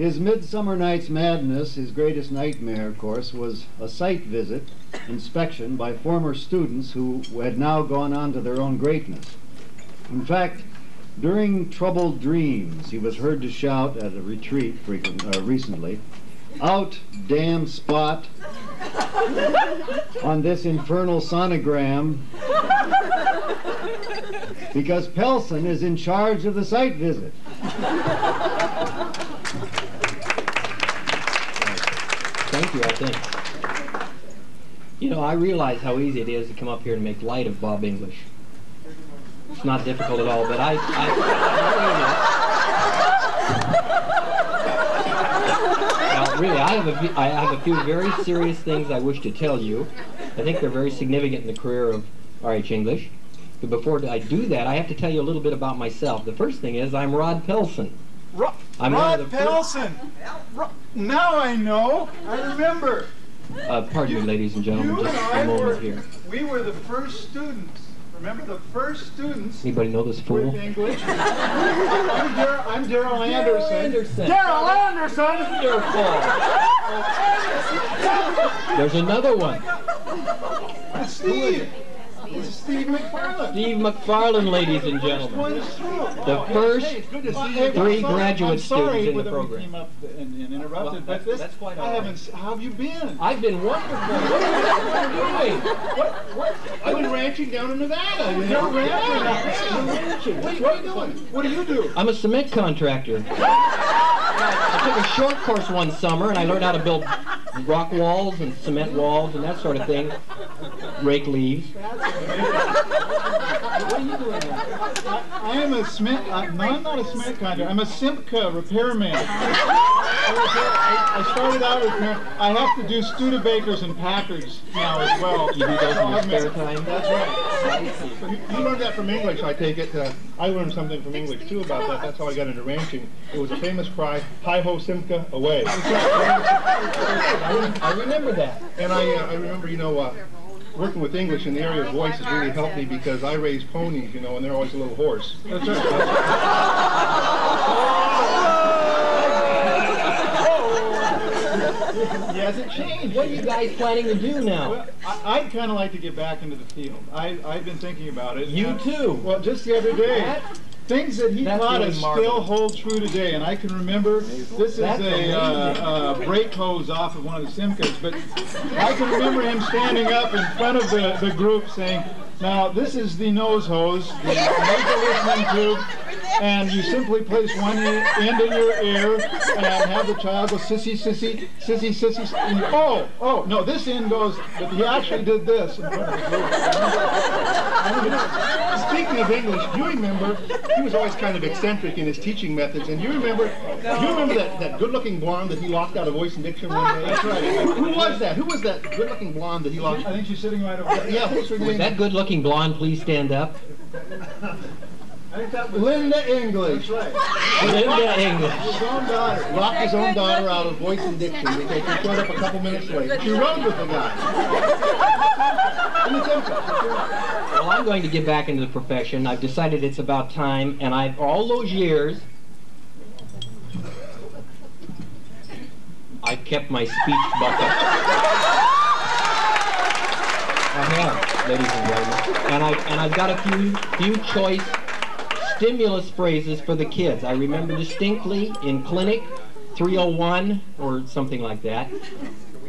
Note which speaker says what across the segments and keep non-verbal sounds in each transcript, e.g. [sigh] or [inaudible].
Speaker 1: His Midsummer Night's Madness, his greatest nightmare, of course, was a site visit, inspection by former students who had now gone on to their own greatness. In fact, during troubled dreams, he was heard to shout at a retreat frequent, uh, recently, out, damn spot, on this infernal sonogram, because Pelson is in charge of the site visit.
Speaker 2: You, I know, I realize how easy it is to come up here and make light of Bob English. It's not difficult at all, but I, I, now, really, I have, a, I have a few very serious things I wish to tell you. I think they're very significant in the career of R.H. English. But before I do that, I have to tell you a little bit about myself. The first thing is I'm Rod Pelson.
Speaker 3: Ro-
Speaker 2: I'm
Speaker 3: Rod
Speaker 2: of the fir-
Speaker 3: Pelson. Ro- now I know. I remember.
Speaker 2: Uh, pardon me, ladies and
Speaker 3: You
Speaker 2: gentlemen,
Speaker 3: and
Speaker 2: just
Speaker 3: I
Speaker 2: a moment
Speaker 3: were,
Speaker 2: here.
Speaker 3: we were the first students. Remember the first students
Speaker 2: Anybody know this fool?
Speaker 3: English? I'm Dar- I'm Daryl Anderson.
Speaker 2: Anderson.
Speaker 3: Daryl Anderson.
Speaker 2: Wonderful. There's another one.
Speaker 3: Steve. It's Steve McFarlane.
Speaker 2: Steve McFarlane, ladies and gentlemen. The first three graduate students in the program.
Speaker 3: came up and, and interrupted,
Speaker 2: Well,
Speaker 3: but this,
Speaker 2: that's quite
Speaker 3: I haven't. How have you been?
Speaker 2: I've been wonderful. What are you doing?
Speaker 3: What? What?
Speaker 4: I've been ranching down in Nevada. You
Speaker 3: You're ranching. What, what are you doing? What do you do?
Speaker 2: I'm a cement contractor. I took a short course one summer and I learned how to build rock walls and cement walls and that sort of thing. Rake leaves. What are you doing now?
Speaker 3: I am a cement. Uh, no, I'm not a cement contractor. I'm a Simca repairman. I, I- I started out repairing. I have to do Studebakers and Packards now as well.
Speaker 2: You do those in your spare time?
Speaker 3: That's right.
Speaker 4: You, learned that from English, I take it. Uh, I learned something from English too about that. That's how I got into ranching. It was a famous cry, "Hi ho, Simca, away!" [laughs]
Speaker 2: I remember that.
Speaker 4: And I, uh, I remember, you know, uh, working with English in the area of voice has really helped me because I raise ponies, you know, and they're always a little hoarse.
Speaker 3: That's right. Hasn't changed.
Speaker 2: What are you guys planning to do now?
Speaker 3: Well, I, I'd kind of like to get back into the field. I, I've been thinking about it.
Speaker 2: You
Speaker 3: And-
Speaker 2: too.
Speaker 3: Well, just the other day,
Speaker 2: That-
Speaker 3: things that he
Speaker 2: That's
Speaker 3: taught us still hold true today. And I can remember this is
Speaker 2: That's
Speaker 3: a uh, uh, brake hose off of one of the Simcas, but I can remember him standing up in front of the, the group saying, "Now this is the nose hose, the nasal listening tube." And you simply place one e- end in your ear and have the child go sissy, sissy, sissy, sissy. And you, oh, oh, no, this end goes, but he actually did this in front of the group.
Speaker 4: Speaking of English, do you remember he was always kind of eccentric in his teaching methods, and you remember, you remember that, that good-looking blonde that he locked out of voice and diction one day?
Speaker 3: That's right.
Speaker 4: Who was that? Who was that good-looking blonde that he locked? out?
Speaker 3: I think she's sitting right over there.
Speaker 4: Yeah, what's her
Speaker 2: Would
Speaker 4: name?
Speaker 2: that good-looking blonde please stand up?
Speaker 3: I think that was
Speaker 1: Linda English.
Speaker 3: That's right.
Speaker 2: Linda English.
Speaker 3: His own daughter.
Speaker 4: Locked his own daughter out of voice and diction because he showed up a couple minutes late. She rode with the guy. In the.
Speaker 2: Well, I'm going to get back into the profession. I've decided it's about time, and I've all those years. I've kept my speech bucket. I have, ladies and gentlemen, and I and I've got a few few choice stimulus phrases for the kids. I remember distinctly in clinic 301 or something like that.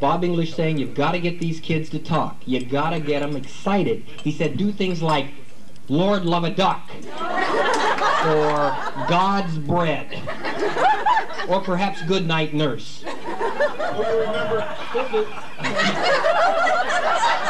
Speaker 2: Bob English saying, you've got to get these kids to talk. You've got to get them excited. He said, do things like, Lord love a duck, or God's bread, or perhaps good night nurse.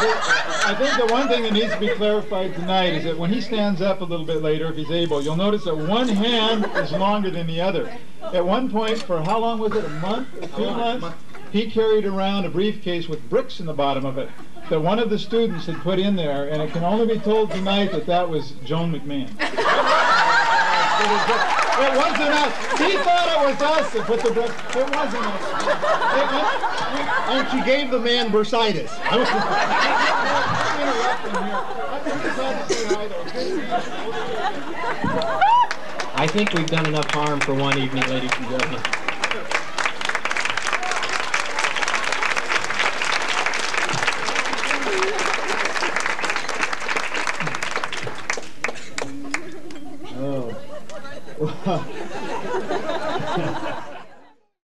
Speaker 3: I think the one thing that needs to be clarified tonight is that when he stands up a little bit later, if he's able, you'll notice that one hand is longer than the other. At one point, for how long was it? A month? Two months? He carried around a briefcase with bricks in the bottom of it that one of the students had put in there, and it can only be told tonight that that was Joan McMahon. [laughs] It wasn't us. He thought it was us that put the book. It wasn't us. It was-
Speaker 4: And she gave the man bursitis. I was-
Speaker 2: I think we've done enough harm for one evening, ladies and gentlemen. Huh. [laughs] [laughs]